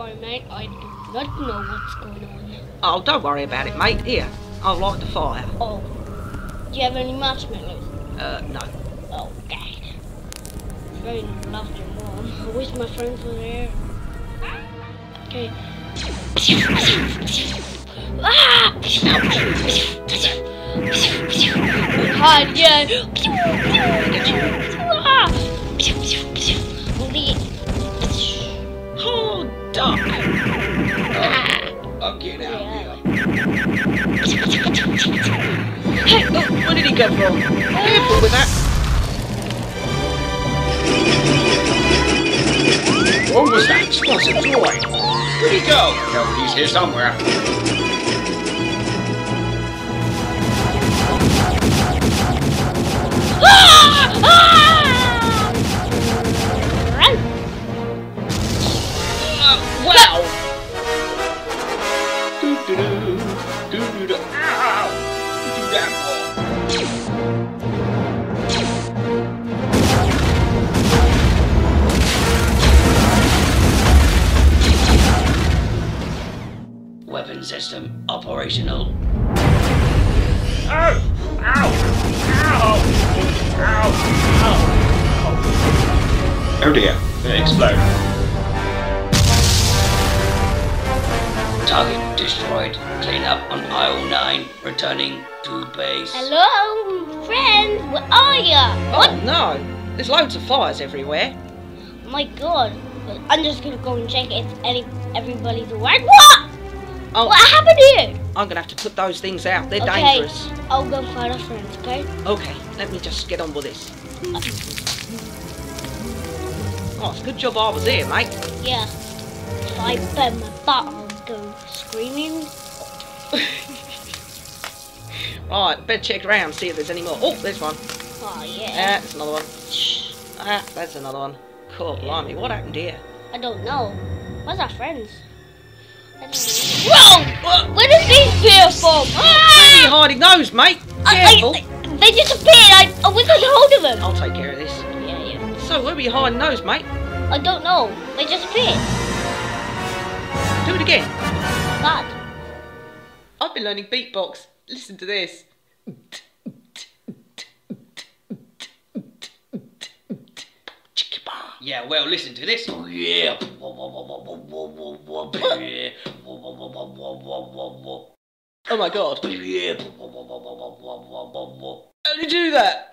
Mate. I do not know what's going on. Oh, don't worry about it, mate. Here, I'll light the fire. Oh. Do you have any marshmallows? Uh, no. Okay. Very lovely warm. I wish my friends were there. Okay. Ah! Yeah. Ah! Uh, I'm getting out here. Hey, oh, did he go from? Oh. Careful with that. What was that? A droid? Where'd he go? No, he's here somewhere. Doo-doo-doo, doo-doo-doo. Ow! Do that for? Weapon system operational. Oh, ow! Ow! Ow! Ow! Ow! Oh dear, it exploded. Destroyed. Clean up on aisle 9. Returning to base. Hello, friends. Where are ya? Oh, what? Oh, no. There's loads of fires everywhere. Oh my god. I'm just gonna go and check if any everybody's alright. What? Oh, What happened here? I'm gonna have to put those things out. They're Okay. dangerous. I'll go find our friends, okay? Okay, let me just get on with this. Oh, it's a good job I was here, mate. Yeah. I bet my butt, I'll go screaming. Right, better check around, see if there's any more. Oh, there's one. Oh Ah, yeah. there's another one. Shh. Ah, that's another one. Cool, blimey, what happened here? I don't know. Where's our friends? I don't know. Whoa! Where did these appear from? Where are you Ah! hiding those, mate? I, Careful. I, they disappeared. I, I was on hold of them. I'll take care of this. Yeah, yeah. So, where were you hiding those, mate? I don't know. They disappeared. Do again. God. I've been learning beatbox. Listen to this. Yeah, well, listen to this. Oh, yeah. Oh my god. Yeah. How did you do that?